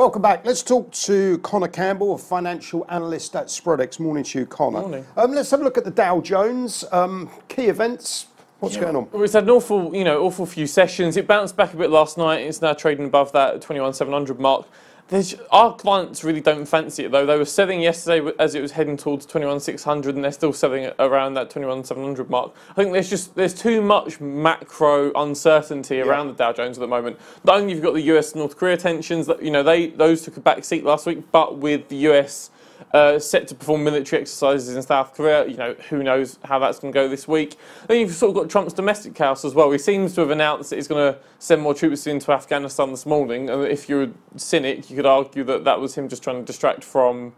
Welcome back. Let's talk to Connor Campbell, a financial analyst at Spreadex. Morning to you, Connor. Morning. Um, let's have a look at the Dow Jones. Um, key events. What's going on? Well, it's had an awful, you know, awful few sessions. It bounced back a bit last night. It's now trading above that 21,700 mark. There's, our clients really don't fancy it though. They were selling yesterday as it was heading towards 21,600, and they're still selling it around that 21,700 mark. I think there's just there's too much macro uncertainty yeah. around the Dow Jones at the moment. Not only you've you got the U.S. North Korea tensions that you know they those took a back seat last week, but with the U.S uh, set to perform military exercises in South Korea. You know, who knows how that's going to go this week. Then you've sort of got Trump's domestic house as well. He seems to have announced that he's going to send more troops into Afghanistan this morning. And if you're a cynic, you could argue that that was him just trying to distract from,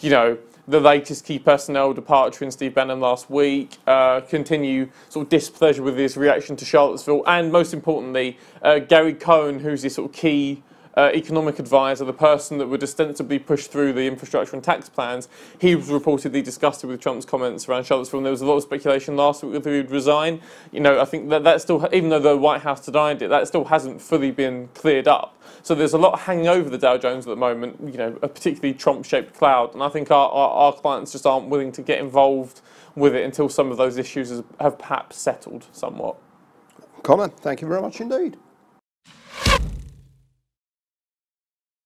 you know, the latest key personnel departure in Steve Bannon last week, uh, continue sort of displeasure with his reaction to Charlottesville, and most importantly, uh, Gary Cohn, who's his sort of key uh, economic advisor, the person that would ostensibly push through the infrastructure and tax plans, he was reportedly disgusted with Trump's comments around Charlottesville. And there was a lot of speculation last week whether he would resign. You know, I think that that still, even though the White House denied it, that still hasn't fully been cleared up. So there's a lot hanging over the Dow Jones at the moment. You know, a particularly Trump-shaped cloud, and I think our, our, our clients just aren't willing to get involved with it until some of those issues have perhaps settled somewhat. Connor, thank you very much indeed.